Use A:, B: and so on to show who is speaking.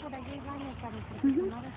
A: por allí baño para impresionar